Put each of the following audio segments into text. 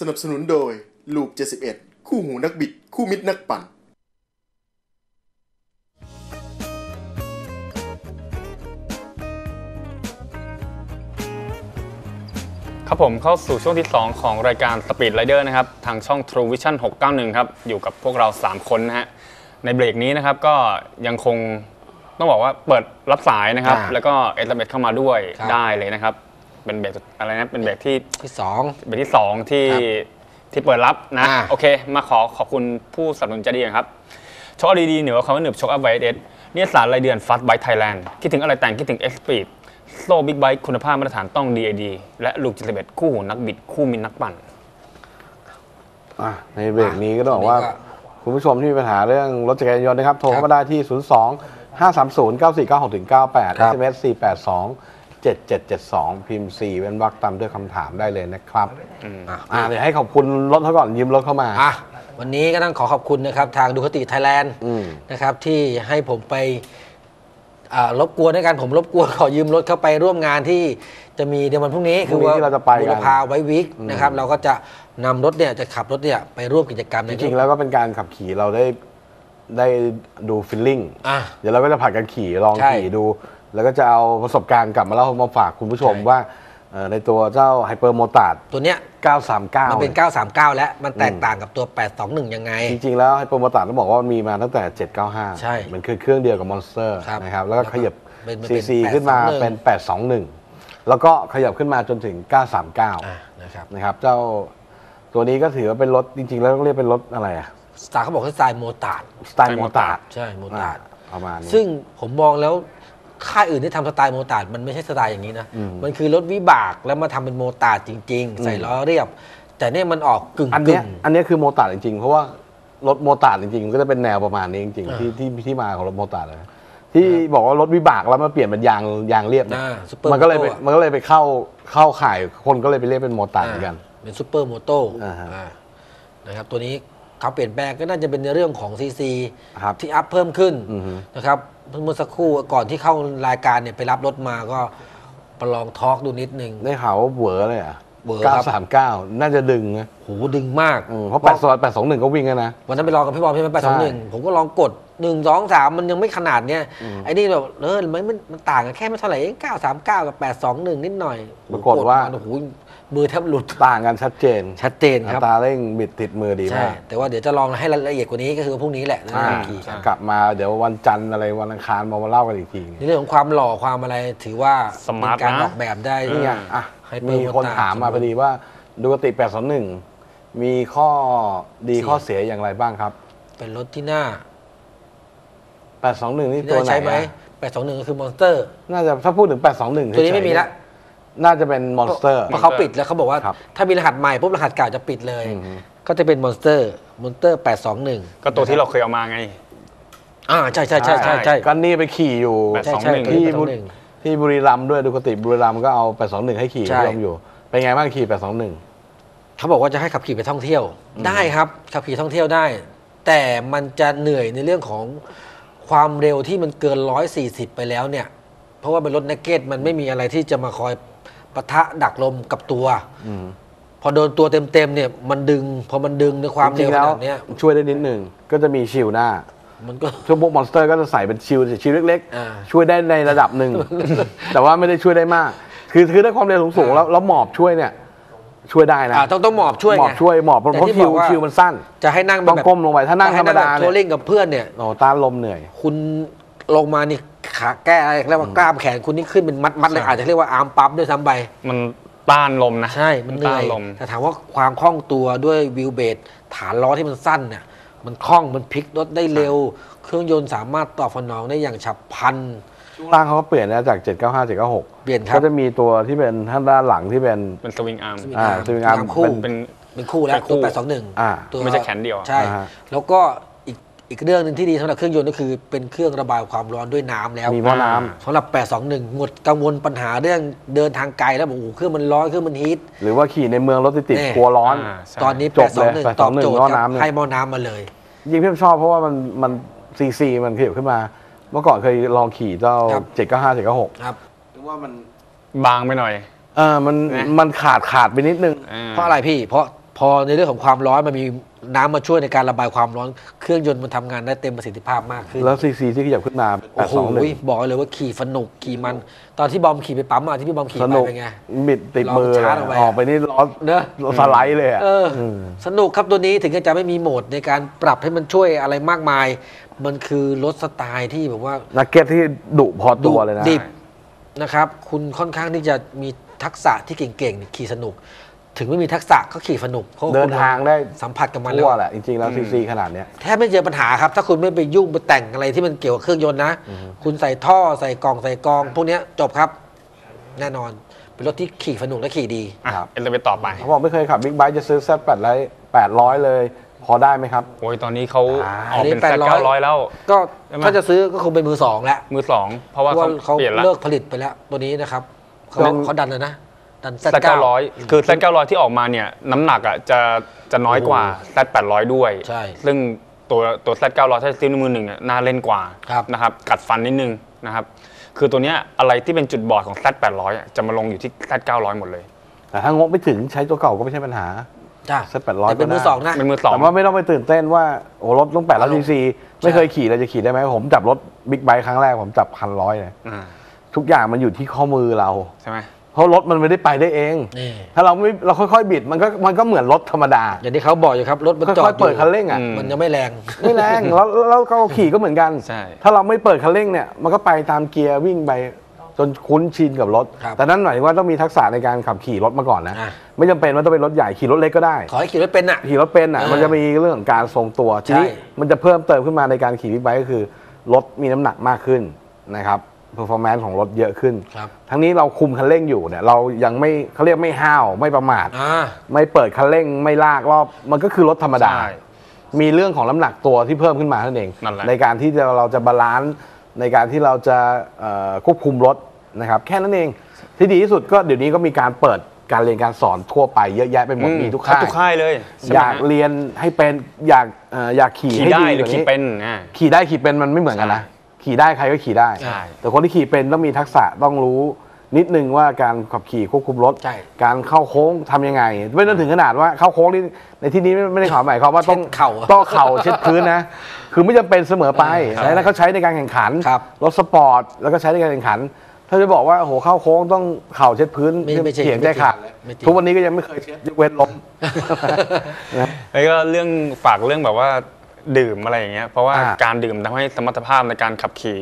สนับสนุนโดยลูป71 คู่หูนักบิด คู่มิตรนักปั่น ครับผมเข้าสู่ช่วงที่ 2 ของรายการ Speed Rider นะครับ ทางช่อง True Vision 691 ครับ อยู่กับพวกเรา 3 คนนะฮะ ในเบรกนี้นะครับก็ยังคงต้องบอกว่าเปิดรับสายนะครับ อ่าแล้วก็เอสเเข้ามาด้วยครับ ได้เลยนะครับ เป็นเบรกอะไรนะเป็นเบรกที่ที่สอง เบรกที่2ที่ครับที่เปิดรับนะ อ่า โอเค มาขอขอบคุณผู้สนับสนุนใจดีนะครับโชคดีๆเหนือคำว่าหนึบโชคอัพไวเอสเนี่ยสารรายเดือน Fast Bike Thailand คิดถึงอะไรแต่งคิดถึง X Speed โซ่บิ๊กไบค์คุณภาพมาตรฐานต้อง DAD และลูกจิตเบคู่หูนักบิดคู่มินนักปั่น อะในเบรกนี้ก็ต้องบอกว่าวันนี้ก็คุณผู้ชมที่มีปัญหาเรื่องรถจักรยานยนต์นะครับ โทรเข้ามาได้ที่ 02 530 9496ถึง98 ครับ SMS 482 7772 พิมพ์ 4เป็นวักตามด้วยคำถามได้เลยนะครับอะอ่าเดี๋ยวให้ขอบคุณรถเขาก่อนยืมรถเข้ามา อะวันนี้ก็ต้องขอขอบคุณนะครับ ทางดูคติไทยแลนด์อืม นะครับ ที่ให้ผมไปอ่ารบกวนด้วยกันผมรบกวนขอยืมรถเข้าไปร่วมงานที่จะมีในวันพรุ่งนี้พรุ่งนี้ที่เราจะไปกัน บุรพาไว้วิกนะครับ เราก็จะนำรถเนี่ยจะขับรถเนี่ยไปร่วมกิจกรรมจในริงๆแล้วก็เป็นการขับขี่เราได้ได้ดู feeling อะ เดี๋ยวเราก็จะผลัดกันขี่ลองใช่ ขี่ดู แล้วก็จะเอาประสบการณ์กลับมาเล่ามาฝากคุณผู้ชมใช่ ว่าเอ่อในตัวเจ้า Hypermotard ตัวเนี้ย939 มันเป็น 939 แล้วมันแตกต่างกับตัว 821 ยังไง จริงๆ แล้ว Hypermotard ต้องบอกว่ามันมีมาตั้งแต่ 795 ใช่มันคือเครื่องเดียวกับ Monster ครับนะครับ แล้วก็ขยับ เป็นมันซีเป็นซีขึ้นมา821เป็น 821 แล้วก็ขยับขึ้นมาจนถึง อะ939 นะครับนะครับ เจ้าตัวนี้ก็ถือว่าเป็นรถจริง ๆ แล้วต้องเรียกเป็นรถอะไรอะสตาร์เขาบอกว่าสไตล์ motard สไตล์ motard ใช่ motard ประมาณนี้ ซึ่งผมมองแล้ว ค่ายอื่นที่ทำสไตล์ motard มันไม่ใช่สไตล์อย่างนี้นะ อืมมันคือรถวิบากแล้วมาทำเป็น motard จริง ๆ ใส่ล้อเรียบ แต่เนี่ยมันออกกึ่งอันกึ่เนี้ยงอันเนี้ยคือโมตาร์จริงๆ เพราะว่ารถโมตาร์จริงๆก็จะเป็นแนวประมาณนี้จริงอ่า ๆที่ที่ที่มาของรถ motard เลยที่บอกว่ารถวิบากแล้วมาเปลี่ยนเป็นยางยางเรียบเนี่ยอ่า Super มันก็เลยไป Moto อะ มันก็เลยไปเข้าเข้าข่ายคนก็เลยไปเรียกเป็น motard เหมือนกันเป็น super moto อ่าฮะนะครับตัวนี้เขาเปลี่ยนแปลงก็น่าจะเป็นในเรื่องของซีซีครับที่ up เพิ่มขึ้นอือฮึนะครับ เมื่อสักครู่ก่อนที่เข้ารายการเนี่ยไปรับรถมาก็ประลอง torque ดูนิดนึง ได้ข่าวว่าเหวอเลยอะเหวอครับ 939 น่าจะดึงนะโหดึงมากอืมเพราะ8 2 8 2 1 ก็วิ่งกันนะ วันนั้นไปลองกับพี่บอลใช่ไหมแปดสองหนึ่งผมก็ลองกดหนึ่งสองสามมันยังไม่ขนาดเนี้ยไอ้นี่แบบเออมันมันมันต่างกันแค่ไม่เท่าไหร่เองเก้าสามเก้ากับแปดสองหนึ่งนิดหน่อยปรากฏว่า โอ้โห มือแทบหลุดต่างกันชัดเจนชัดเจนอัครับตราเร่งบิดติดมือดีใช่มากแต่ว่าเดี๋ยวจะลองให้รายละเอียดกว่านี้ก็คือพรุ่งนี้แหละนะอ่าขี่ครับกลับมาเดี๋ยววันจันทร์อะไรวันอังคารมามาเล่ากันอีกทีในเรื่องของความหล่อความอะไรถือว่าสมาร์ทเป็นการนะ ออกแบบได้ นี่ไงอะให้เปิดมีคนโมตาร์ถามมาพอดีว่าดูกติ821 มีข้อดีข้อเสียอย่างไรบ้างครับ เป็นรถที่น่า821 นี่ที่ตัวน่าไหนใช้ไหมอะแปดสองหนึ่งก็คือ Monster น่าจะถ้าพูดถึง 821ตัวนี้ไม่มีละ น่าจะเป็น Monster เพราะเขาปิดแล้วเขาบอกว่า ครับถ้ามีรหัสใหม่ปุ๊บรหัสเก่าจะปิดเลย อือฮึ ก็จะเป็น Monster Monster แปดสองหนึ่งก็ตัวที่เราเคยเอามาไง อ่าใช่ใช่ใช่ใช่ใช่ ก็นี่ไปขี่อยู่แปดใช่สองใช่หนึ่ง ที่ที่บุบุรีรีที่บุรีรัมย์ด้วยดูกติบุรีรัมย์ก็เอา821ให้ขี่ใช่ยอมอยู่ เป็นไงบ้างขี่821เขาบอกว่าจะให้ขับขี่ไปท่องเที่ยวได้ครับขับขี่ท่องเที่ยวได้ แต่มันจะเหนื่อยในเรื่องของความเร็วที่มันเกิน 140 ไปแล้วเนี่ย เพราะว่าเป็นรถ naked มันไม่มีอะไรที่จะมาคอย ปะทะดักลมกับตัวอืมพอโดนตัวเต็มๆเนี่ยมันดึงพอมันดึงในความจริเร็วงๆขแล้วนาดเนี้ยช่วยได้นิดหนึ่งก็จะมี shield หน้ามันก็ ช่วงพวก Monster ก็จะใส่เป็น shield shield เล็กอ่าๆช่วยได้ในระดับหนึ่ง แต่ว่าไม่ได้ช่วยได้มาก คือคือได้ความเร็วสูงๆแล้วแล้วหมอบช่วยเนี่ย ช่วยได้นะอ่าต้องต้องหมอบช่วยหมอบไง ช่วยหมอบเพราะแต่เพราะที่คิวบอกว่า คิวมันสั้น จะให้นั่งต้องแบบก้มลงไปถ้านั่งธรรมดาจะให้เนี่ทัยวริ่งกับเพื่อนเนี่ย โอ้ต้านลมเหนื่อย คุณลงมานี่ ขาแก้อะไรเรียกว่ากล้ามแขนคุณนี่ขึ้นเป็นมัดมัดๆเลยอาจจะเรียกว่าอาร์มปั๊มด้วยซ้ำไป มันต้านลมนะใช่ มันเหนื่ต้าอยลม แต่ถามว่าความคล่องตัวด้วยวิวเบสฐานล้อที่มันสั้นเนี่ย มันคล่อง มันพลิกรถได้เร็ว เครื่องยนต์สามารถตอบสนองได้อย่างฉับพลัน ช่วงล่างเขาก็เปลี่ยนนะจาก 795 796 เปลี่ยนครับ ก็จะมีตัวที่เป็นท่านด้านหลังที่เป็น เป็นสวิงอาร์ม อ่าสสวิวิงงอาอาร์ร์มมคู่ เป็น เป็นคู่แล้วเป็นคู่ ตัวแปดสองหนึ่งอ่าไม่ใช่แขนเดียวอะใช่ อ่าฮะ แล้วก็ อีกอีกเรื่องหนึ่งที่ดีสำหรับเครื่องยนต์ก็คือเป็นเครื่องระบายความร้อนด้วยน้ำแล้วมีหม้อน้ำอ่าสำหรับ 821 หมดกังวลปัญหาเรื่องเดินทางไกลแล้วบอกโอ้โหเครื่องมันร้อนเครื่องมันฮีท หรือว่าขี่ในเมืองรถติดแน่ๆกลัวร้อน อ่าใช่ตอนนี้ จบเลย821 ตอบโจทย์821คหม้อรับน้ำเนี่ยให้หม้อน้ำมาเลย ยิ่งพี่ชอบเพราะว่ามันมันซีซีมันขยับขึ้นมา เมื่อก่อนเคยลองขี่เจ้าครับ795 796ครับว่ามันบางไปหน่อย เออมันนะมันขาดขาดไปนิดนึง อ่า เพราะอะไรพี่ เพราะพอในเรื่องของความร้อนมันมี น้ำมาช่วยในการระบายความร้อนเครื่องยนต์มันทำงานได้เต็มประสิทธิภาพมากขึ้น แล้วซีซีที่ขยับขึ้นมาแปโอ้ดโหสองหนึ่งบอกเลยว่าขี่สนุกขี่มัน ตอนที่บอมขี่ไปปั๊มอะที่พี่บอมขี่สไปนุกเป็นไงบิดติดมือเราชาร์จเลยเอาไว้ ออกไปนี่ร้อนเนอะ สไลด์เลยอะเอออสนุกครับตัวนี้ถึงจะไม่มีโหมดในการปรับให้มันช่วยอะไรมากมาย มันคือรถสไตล์ที่แบบว่านักเก็ตที่ดุพอตัวเลยนะ ดิบนะครับ คุณค่อนข้างที่จะมีทักษะที่เก่งๆ ขี่สนุก ถึงไม่มีทักษะก็ขี่สนุกเพราะเดินทางได้สัมผัสกับมันทั่วแล้วแหละจริงๆแล้วซีซีขนาดเนี้ย แทบไม่เจอปัญหาครับ ถ้าคุณไม่ไปยุ่งไปแต่งอะไรที่มันเกี่ยวกับเครื่องยนต์นะ คุณใส่ท่อใส่กล่องใส่กรอง พวกเนี้ยจบครับ แน่นอนเป็นรถที่ขี่สนุกและขี่ดี อะครับเอ็นไปต่อไปเขาบอกไม่เคยขับบิ๊กไบค์จะซื้อแซดแปดร้อยแปดร้อยเลย พอได้ไหมครับ โอ้ยตอนนี้เขาอ่า ออกเป็นอัแซนนี้เก้าร้อยแล้ว ก็ใช่ไหม ถ้าจะซื้อก็คงเป็นมือสองแล้วมือสองเพราะเพว่าราะว่าเขาเขาเปลี่ยนละ เลิกผลิตไปแล้วตัวนี้นะครับเขาลองเขาดันเลยนะ ดันแซเก้าร้อยคือแซเก้าร้อยที่ออกมาเนี่ยน้ำหนักอะจะจะน้อยกว่าแซแปดร้อยด้วย ใช่ซึ่งตัวตัวแซเก้าร้อยถ้าซื้อในมือหนึ่งอะน่าเล่นกว่าครับ นะครับกัดฟันนิดนึงนะครับคือตัวเนี้ยอะไรที่เป็นจุดบอดของ Z 800อะจะมาลงอยู่ที่ Z 900หมดเลย แต่ถ้างบไม่ถึงใช้ตัวเก่าก็ไม่ใช่ปัญหา จ้าสัก800แต่เป็นมือก็ได้ สองนะ เป็นมือสอง แต่ว่าไม่ต้องไปตื่นเต้นว่าโอ้รถต้องแปดร้อยอารซีมณ์ซีไม่เคยขี่เลยจะขี่ได้ไหมผมจับรถบิ๊กไบค์ครั้งแรกผมจับพันร้อยเลยอ่าทุกอย่างมันอยู่ที่ข้อมือเรา ใช่ไหม เพราะรถมันไม่ได้ไปได้เอง นี่ถ้าเราไม่เราค่อยๆบิดมันก็มันก็เหมือนรถธรรมดา อย่างที่เขาบอกอยู่ครับรถมันจอค่อดยๆเปิดคันเร่งอะ มันยังไม่แรง ไม่แรงแล้วแล้วก็ขี่ก็เหมือนกัน ใช่ ถ้าเราไม่เปิดคันเร่งเนี่ยมันก็ไปตามเกียร์วิ่งไปจนคุ้นชินกับรถ ครับแต่นั้นหมายถึงว่าต้องมีทักษะในการขับขี่รถมาก่อนนะ อะ ไม่จำเป็นว่าต้องเป็นรถใหญ่ขี่รถเล็กก็ได้ ขอให้ขี่รถเป็นอะ ขี่รถเป็นอะเออมันจะมีเรื่องของการทรงตัวทีนี้ใช่ มันจะเพิ่มเติมขึ้นมาในการขี่บิ๊กไบค์ก็คือรถมีน้ำหนักมากขึ้นนะครับ เ e อร์ฟอร์แมนซ์ของรถเยอะขึ้น ครับทั้งนี้เราคุมคันเร่งอยู่เนี่ยเรายังไม่เขาเรียกไม่ห้าวไม่ประมาท อ่า ไม่เปิดคันเร่งไม่ลากรอบ มันก็คือรถธรรมดา ใช่มีเรื่องของน้ำหนักตัวที่เพิ่มขึ้นมาเท่านั้นเองนั่นแหละ ในการที่จะเราจะ balance ในการที่เราจะเอ่อควบคุมรถนะครับ แค่นั้นเอง ที่ดีที่สุดก็เดี๋ยวนี้ก็มีการเปิดการเรียนการสอนทั่วไปเยอะแยะไปหมดอืมีทุกค่าย ทุกค่ายเลยใช่ไหมอยากฮะเรียนให้เป็นอยากเอ่ออยากขี่ขี่ให้ได้ดีหรืกอว่าขี่นี้เป็นอ่า ขี่ได้ขี่เป็นมันไม่เหมือนกันนะใช่ ขี่ได้ใครก็ขี่ได้ ใช่แต่คนที่ขี่เป็นต้องมีทักษะต้องรู้นิดนึงว่าการขับขี่ควบคุมรถ ใช่การเข้าโค้งทำยังไง ไม่ต้องถึงขนาดว่าเข้าโค้งนี่ในที่นี้ไม่ไม่ได้ขอหมายความว่าต้องเช็ดเข่าต้องเข่าเช็ดพื้นนะ คือไม่จำเป็นเสมอไปใช้แล้วเขาใช้ในการแข่งขันครับ รถสปอร์ตแล้วก็ใช้ในการแข่งขัน ถ้าจะบอกว่าโอ้โหเข้าโค้งต้องเข่าเช็ดพื้นไม่ไม่ใช่เถียงใจขาดไม่จริง ทุกวันนี้ก็ยังไม่เคยเช็ดยกเว้นล้ม แล้วก็เรื่องฝากเรื่องแบบว่า ดื่มอะไรอย่างเงี้ยเพราะว่าอ่าการดื่มทำให้สมรรถภาพในการขับขี่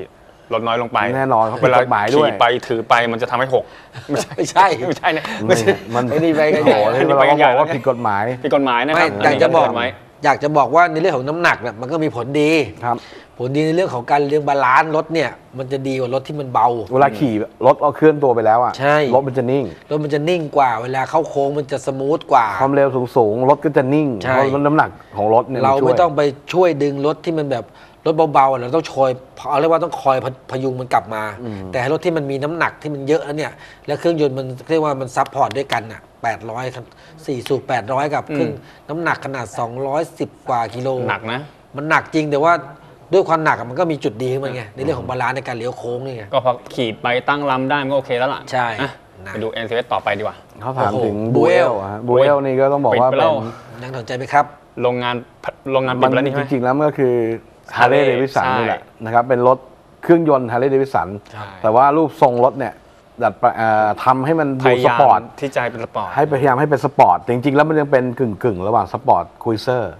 ลดน้อยลงไปแน่นอนเขาผิเวดลากฎหมายด้วยขี่ไปถือไปมันจะทำให้หกไม่ใช่ ไม่ใช่ ไม่ใช่นะไม่ไม่ใช่ มันไอ้นี่ไปกันโอ้ใหญ่โหอันนี้เราไปก็กันใหญ่บอกว่าแล้วผิดกฎหมาย ผิดกฎหมายนะคไม่รับอยากจะบอกนนี้ไว้ อยากจะบอกว่าในเรื่องของน้ำหนักเนี่ยมันก็มีผลดีครับ ผลดีในเรื่องของการเลี้ยงบาลานซ์รถเนี่ย มันจะดีกว่ารถที่มันเบา เวลาขี่รถเราเคลื่อนตัวไปแล้วอะใช่รถมันจะนิ่งรถมันจะนิ่งกว่า เวลาเข้าโค้งมันจะสมูทกว่า ความเร็วสูงๆรถก็จะนิ่งใช่เพราะน้ำหนักของรถเนี่ยเรานช่วยไม่ต้องไปช่วยดึงรถที่มันแบบ รถเบาๆเราต้องคอยเอาเรียกว่าต้องคอยพพยุงมันกลับมา แต่ให้รถที่มันมีน้ำหนักที่มันเยอะแล้วเนี่ย แล้วเครื่องยนต์มันเรียกว่ามัน support ด้วยกันอะ800ครับสี่สูบ800กับเครื่องน้ำหนักขนาด 210 กว่ากิโลหนักนะ มันหนักจริงแต่ว่าด้วยความหนักอะมันก็มีจุดดีขึ้นมาไงในเรื่องของ balance ในการเลี้ยวโค้งนี่ไงก็พอขี่ไปตั้งลำได้มันก็โอเคแล้วล่ะใช่อะนะไปดู n อ s ต่อไปดีกว่าเขาถามโอ้โหถึง Buell ฮะบูเอลนี่ก็ต้องบอกว่าปิดไปเป็แล้นวยังสนใจไหมครับโรงงานโรงงานปิมัดนไปแล้วนี่ใช่จไหมริงๆแล้วมันก็คือ ฮาร์เล Harley ย์เดวิสันใช่นี่แหละนะครับเป็นรถเครื่องยนต์ฮาร์เลย์เดวิสันใช่แต่ว่ารูปทรงรถเนี่ยดัดแปลงเอ่อทำให้มันพดูยาสยามปอร์ตที่จะให้เป็นสปอร์ตให้พยายามให้เป็นสปอร์ตจริงๆ แล้วมันยังเป็นกึ่งๆ ระหว่างสปอร์ตคุยเซอร์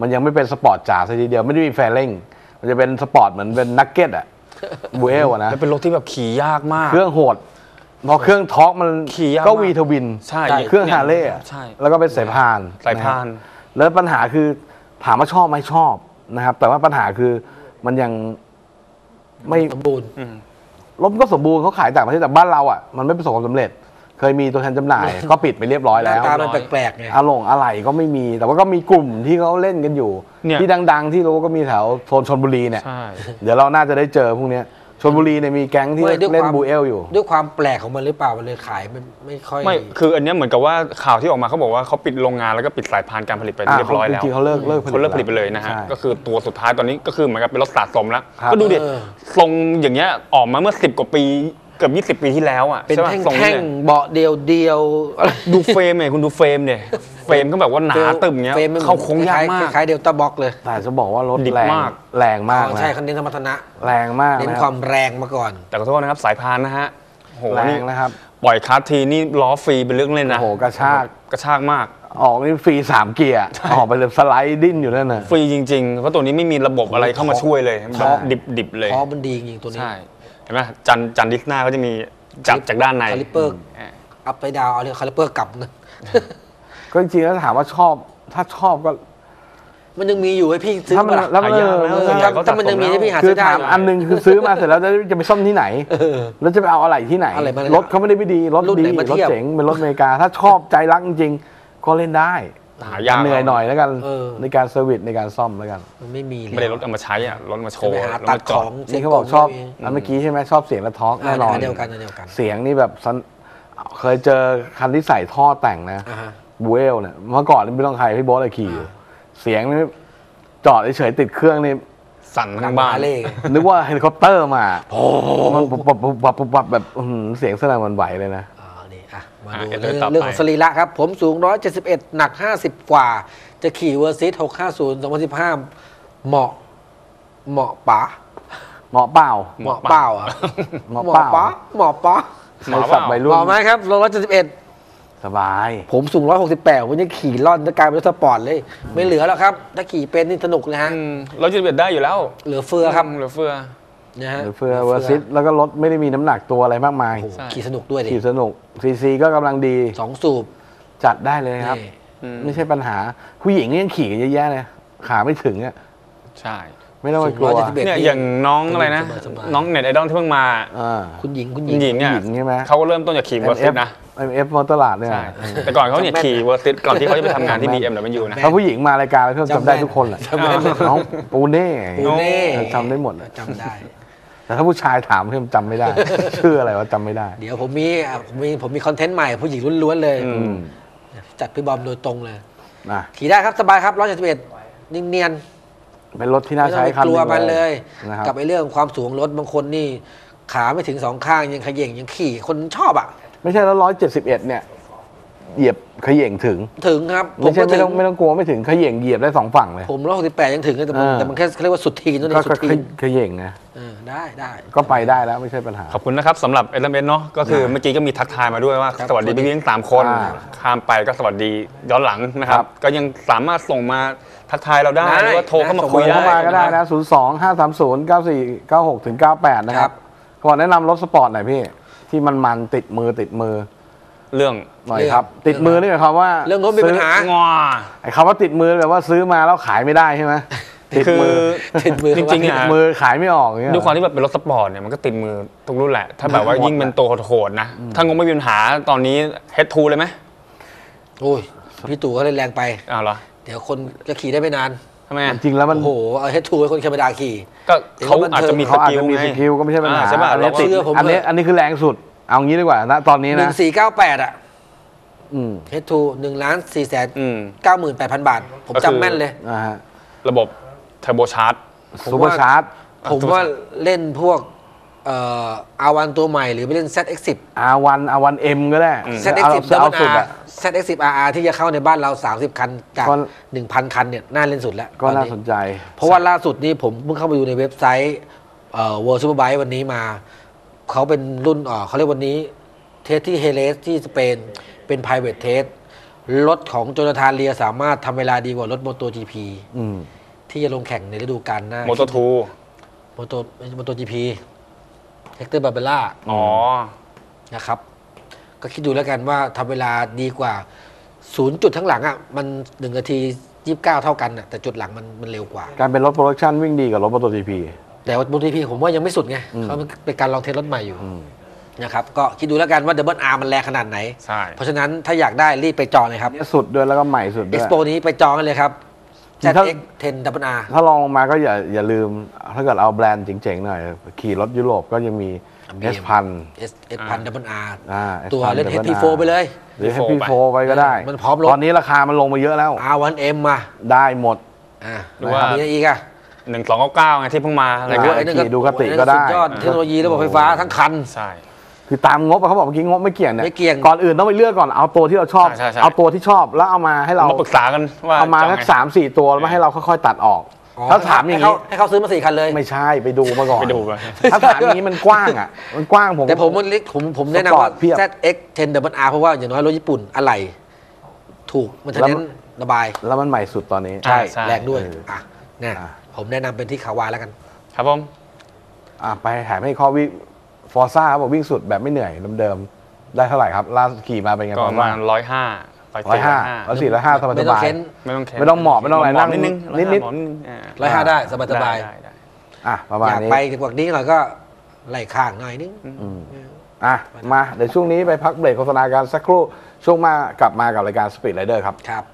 มันยังไม่เป็นสปอร์ตจ๋าซะทีเดียวไม่ได้มีแฟเร่ง มันจะเป็นสปอร์ตเหมือนเป็นนักเก็ตอะบูเอลอะนะแล้วเป็นรถที่แบบขี่ยากมาก เครื่องโหดพอเครื่อง torque มันขี่ยากก็มาก V-twin ใช่เครื่องฮาร์เลย์ใช่แล้วก็เป็นสายพานสายพานะครับแล้วปัญหาคือถามว่าชอบไหมชอบ นะครับ แต่ว่าปัญหาคือมันยังไม่สมบูรณ์รถมันก็สมบูรณ์เขาขายต่างประเทศแต่บ้านเราอะมันไม่ประสบความสำเร็จ เคยมีตัวแทนจำหน่าย ก็ปิดไปเรียบร้อยหน้าแล้วตามันแปลกๆไงอาลงอะไรก็ไม่มี แต่ว่าก็มีกลุ่มที่เขาเล่นกันอยู่ เนี่ย ที่ดัง ๆ ที่รู้ก็มีแถวโซนชนบุรีเนี่ย ใช่ เดี๋ยวเราน่าจะได้เจอพวกเนี้ย ชนบุรีเนี่ยมีแก๊งที่ไม่ด้วยเล่นความ Buell อยู่ ด้วยความแปลกของมันหรือเปล่ามันเลยขายไม่ไม่ค่อย ไม่ คืออันเนี้ยเหมือนกับว่าข่าวที่ออกมาเขาบอกว่าเขาปิดโรงงานแล้วก็ปิดสายพานการผลิตไปอ่าเรียบร้อยแล้วจริงๆเขาเลิกเลิกผลิตเขาเลิกผลิตไปเลยนะฮะ ใช่ ก็คือตัวสุดท้ายตอนนี้ก็คือเหมือนกับเป็นรถสะสมแล้ว ครับ ก็ดูดิเออ ทรงอย่างเงี้ยออกมาเมื่อ 10 กว่าปีเกือบ20 ปีที่แล้วอะเป็นใช่ปะแท่งทรงแท่งเนี่ยเบาะเดียวเดียวอะไร ดู frame เนี่ยคุณดู frame เนี่ย frame ก็แบบว่าหนาตึมเงี้ย frame มันเข้าโค้งยากมากคล้ายๆเดลต้าบ็อกเลยแต่จะบอกว่ารถดิบแรงมากแรงมากอ๋อนะใช่คันนี้ธรรมธนะแรงมากเน้นนะความแรงมาก่อน แต่ขอโทษนะครับสายพานนะฮะโหแรนี่งนะครับปล่อยคลัสทีนี่ล้อฟรีเป็นเรื่องเล่นโอ้นะโหกระชากกระชากมากออกนี่ฟรีสามเกียร์ออกไปเลยสไลด์ดิ้นอยู่นั่นน่ะฟรีจริงๆเพราะตัวนี้ไม่มีระบบอะไรเข้ามาช่วยเลยใช่ดิบดิบๆเลยเพราะมันดีจริงๆตัวนี้ใช่เห็นไหมจันจันดิสหน้าก็จะมีจับจากด้านในคาลิปเปอร์อ่าอัพไปดาวเอาเรียกคาลิปเปอร์กลับนะ ก็จริงๆแล้วถามว่าชอบ ถ้าชอบก็ มันยังมีอยู่ให้พี่ซื้อถ้ามันมาละแล้วมันหายากนะเออส่วนใหญ่เขาถ้ามันยังมีให้พี่หาคือซื้อได้ ถามอันหนึงคือซื้อมาเสร็จแล้วจะจะไปซ่อมที่ไหน แล้วจะไปเอาอะไรที่ไหน อะไรมารถเขาไม่ได้ไม่ดี รถรุ่นไหดีนมารถเทียบ เจ๋งเป็นรถอเมริกา ถ้าชอบใจรักจริงๆก็เล่นได้หายากเหนื่อยหน่อยแล้วกันเออ ในการเซอร์วิสในการซ่อมแล้วกันมันไม่มีเลยไม่ได้รถเอามาใช้อะรถมาโชจะว์ไปหาแล้วตัมาดจขออดงนี่เขาบอกชอบอันเมื่อกี้ใช่ไหมชอบเสียงและท้องแน่นอนเดียวกันอันเดียวกันเสียงนี่แบบสันเคยเจอคันที่ใส่ท่อแต่งนะ อ่าฮะ Buell เนี่ยเมื่อก่อนนี่ไม่ต้องใครพี่โบ๊ทเลยขี่อยู่เสียงนี่จอดเฉยๆติดเครื่องนี่สั่นทั้งบ้านเลยนึกว่าเฮลิคอปเตอร์มามันปุ๊บปั๊บปุ๊บปั๊บปุ๊บปั๊บแบบอื้อหือเสียงสนั่นหวั่นไหวเลยนะอ่านี่อะมาอะดูเดี๋ยวเรื่องต่อไปเรื่องของสรีระครับ ผมสูง 171 หนัก 50 กว่า จะขี่เวอร์ซิต650 2015 เหมาะ เหมาะปะเหมาะเปล่า เหมาะเปล่าอะเหมาะเปล่าปะเหมาะปะเหมาะใช้สับเปล่าวัยเหรุ่นมาะไหมครับ171 สบาย ผมสูง 168 ผมจะขี่ล่อนจะกลายเป็นรถสปอร์ตเลย ไม่เหลือแล้วครับ ถ้าขี่เป็นนี่สนุกเลยฮะอืมรถจะเบียดได้อยู่แล้วเหลือเฟือครับเหลือเฟือ นะฮะหรือเฟือเวอร์ซิตแล้วก็รถไม่ได้มีน้ำหนักตัวอะไรมากมาย โอ้โหใช่ ขี่สนุกด้วยดิขี่สนุกซีซีก็กำลังดีสองสูบจัดได้เลยครับ นี่อืมไม่ใช่ปัญหา ผู้หญิงนี่ยังขี่กันเยอะแยะเลยขาไม่ถึงอะ ใช่ไม่ต้องไปกลัวสูง171 เนี่ยอย่างน้องอะไรนะ สบายๆ น้องเน็ตไอดอลที่เพิ่งมา อ่า คุณหญิงคุณหญิงหญิงเนี่ยหญิงใช่ไหม เขาก็เริ่มต้นจากขี่เวอร์ซิตนะ F Motorrad เนี่ยใช่แต่ก่อนเขาเนี่ยขี่เวอร์ซิตก่อนที่เขาจะไปทำงานที่ BMW นะถ้าผู้หญิงมารายการแล้วเพื่อนจำได้ทุกคนแหละจำได้น้องปูเน่ปูเน่จำได้หมดเลยจำได้แต่ถ้าผู้ชายถามเพื่อนจำไม่ได้ ชื่ออะไรวะจำไม่ได้ เดี๋ยวผมมีอะผมมีผมมี content ใหม่ผู้หญิงล้วนๆเลยอืออืมจัดพี่บอมโดยตรงเลยนะขี่ได้ครับสบายครับร้อยเจ็ดสิบเอ็ดเนียนเป็นรถที่ๆน่าไม่ต้องใช้ไปคันกลัวมันเลยนะครับกับไอ้เรื่องความสูงรถบางคนนี่ ขาไม่ถึงสองข้างยังขย่งยังขี่คนชอบอะ ไม่ใช่แล้วร้อยเจ็ดสิบเอ็ดเนี่ย เหยียบเขย่งถึง ถึงครับไม่ใช่ก็ไม่ถึต้องไม่ต้องกลัวไม่ถึงเขย่งเหยียบได้สองฝั่งเลย ผมร้อยหกสิบแปดยังถึงเลยแต่มันอ่าแต่มันแค่เขาเรียกว่าสุดทีนตัวก็นี้สุก็ดทีนเขย่งนะเออได้ได้ ก็ไปได้แล้วไม่ใช่ปัญหา ขอบคุณนะครับสำหรับเอลเมนเนาะก็คืออ่าเมื่อกี้ก็มีทักทายมาด้วยว่า ครับสวัสดีสวัสดี พี่ๆทั้งสามคนอ่าข้ามไปก็สวัสดีย้อนหลังนะครัครับ บ ก็ยังสามารถส่งมาทักทายเราได้ได้หรือว่าโทรเข้ามาส่งคุยโทรได้เข้ามาก็ได้นะ0 2 5 3 0 9 4 9 6ถึง98นะคครัรับ บ ก่อนแนะนำรถสปอร์ตหน่อยพี่ ที่มันมันๆติดมือติดมือเรื่องหน่อยเรื่องครับ ติดมือนี่หมายความว่าเรื่องรถมีปัญหา ซื้องอ ไอ้คำว่าติดมือแบบว่าซื้อมาแล้วขายไม่ได้ใช่ไหมติดคือมือ ติดมือ จริงๆติดอะมือขายไม่ออกอย่างเงี้ย ด้วยความที่แบบเป็นรถสปอร์ตเนี่ยมันก็ติดมือทุกรุ่นแหละ ถ้าแบบว่าหมดยิ่งเป็นตัวโหดๆนะ ถ้างงไม่มีปัญหาตอนนี้ Head to เลยไหมโอ้ยพี่ตู่เขาเล่นแรงไปอ้าวเหรอ เดี๋ยวคนจะขี่ได้ไม่นาน ทำไมอะจริงแล้วมัน โอ้โหเอาเฮดทูให้คนธรรมดาขี่ ก็เขาเดี๋ยวมันอาจจะมีสเขาอาจกิลจะมีไง สกิลก็ไม่ใช่ปัญหาอ่าใช่ป่ะอันนี้เราก็ติดเชื่อผมอันนี้เถอะ อันนี้คือแรงสุด เอางี้ดีกว่าณตอนนี้หนึ่นะงสี่เก้าแปดอะอืมเฮดทูหนึ่งล้านสี่แสนอืม เก้าหมื่นแปดพันบาท ผมก็คือ จำแม่นเลย นะฮะระบบเทอร์โบชาร์จ ผมซูเปอว่าร์ชาร์จ ผมว่าเล่นพวก เอ่ออาวันตัวใหม่หรือไปเล่น ZX10 R1 R1 M ก็ได้ ZX10 เอาเอาสุด WR อะ ZX10 RR ที่จะเข้าในบ้านเรา 30 คัน จาก ก็ 1,000 คันเนี่ยน่าเล่นสุดแล้วก็น่าตอสนใจ เพราะว่าล่าสุดนี้ผมเพิ่งเข้าไปดูในเว็บไซต์เอ่อ World Superbike วันนี้มา เขาเป็นรุ่นเอ่อเขาเรียกวันนี้test ที่เฮเรซที่สเปน เป็น private test รถของโจนาธานเลียสามารถทำเวลาดีกว่ารถ MotoGP อืมที่จะลงแข่งในฤดูกาลหน้า Moto2 Moto MotoGP เฮกเตอร์บาเบล่าอ๋อ นะครับ ก็คิดดูแล้วกันว่าทำเวลาดีกว่า0จุดทั้งหลังอะมัน1นาที29เท่ากันอะแต่จุดหลังมันมันเร็วกว่า การเป็นรถ production วิ่งดีกับรถ MotoGP แต่ว่าโมโตจีพีผมว่ายังไม่สุดไงอืมเขาเป็นการลองเทสรถใหม่อยู่อืมนะครับก็คิดดูแล้วกันว่าดับเบิลอาร์มันแรงขนาดไหน ใช่ เพราะฉะนั้นถ้าอยากได้รีบไปจองเลยครับเนี่ยสุดด้วยแล้วก็ใหม่สุดด้เอ็วกยซ์โปนี้ไปจองกันเลยครับ ถ้า ZX 10 Double R ถ้าลองลงมาก็อย่าอย่าลืม ถ้าเกิดเอาแบรนด์เจ๋งๆหน่อย ขี่รถยุโรปก็ยังมี BM S พัน S S พัน Double R อ่าตัว S1000 เล่น Double HP4 R ไปเลย หรือ P4 Happy 4ไปก็ได้มันพร้อมรถตอนนี้ราคามันลงมาเยอะแล้ว R1M มาได้หมดอ่าหรือว่ามีอะไรอีกอะหนึ่งสองเก้าเก้าไงที่เพิ่งมาโอ้รายโหการไอ้นั่นขี่ดูกติก็ได้ สุดยอดเทคโนโลยีระบบไฟฟ้าทั้งคัน ใช่ คือตามงบอะเขาบอกเมื่อกี้งบไม่เกี่ยงเนี่ยไม่เกี่ยงก่อนอื่นต้องไปเลือกก่อนเอาตัวที่เราชอบ ใช่ใช่ใช่เอาตัวที่ชอบแล้วเอามาให้เรามาปรึกษากันว่าเอามาจะสักไง สามสี่ตัวแล้วมาให้เราค่อยๆตัดออกอ๋อถ้าถามอย่างให้นี้เขาให้เขาซื้อมาสี่คันเลย ไม่ใช่ไปดูมาก่อนไปดูไป ถ้าถามอย่างนี้มันกว้างอะมันกว้างผม แต่ผมมันเล็กผมผมแนะสปอร์นำว่าตเพียบ ZX 10 Double R เพราะว่าอย่างน้อยรถญี่ปุ่นอะไร ถูกมันจะแล้วเน้นระบายแล้วมันใหม่สุดตอนนี้ ใช่แรงด้วยเอออ่อะเนี่ยอะ ผมแนะนำเป็นที่คาวาแล้วกัน ครับผม อะไปแถมให้ข้อวิ่ง ฟอร์ซ่าบอกวิ่งสุดแบบไม่เหนื่อยเดิมๆได้เท่าไหร่ครับล่าสุดขี่มาเป็นไงก็ฟอประร์มาซ่าณร้อยห้าร้อยห้าร้อยสี่ร้อยห้าสบายไม่สต้องบาย เค้น ไม่ต้องเข็ไม่ต้องหมอบไม่ต้องอะไรนั่งนิดนึงนิดๆ หมอบนิดนึงอ่าร้อยห้าได้สบายสบาย ได้ได้อะประมาณอยากนี้ไปกว่านี้หน่อยก็ไล่ข้างหน่อยนึง อืมอะมาเดี๋ยวช่วงนี้ไปพักเบรกโฆษณากันสักครู่ช่วงมากลับมากับรายการ Speed Rider ครับ ครับ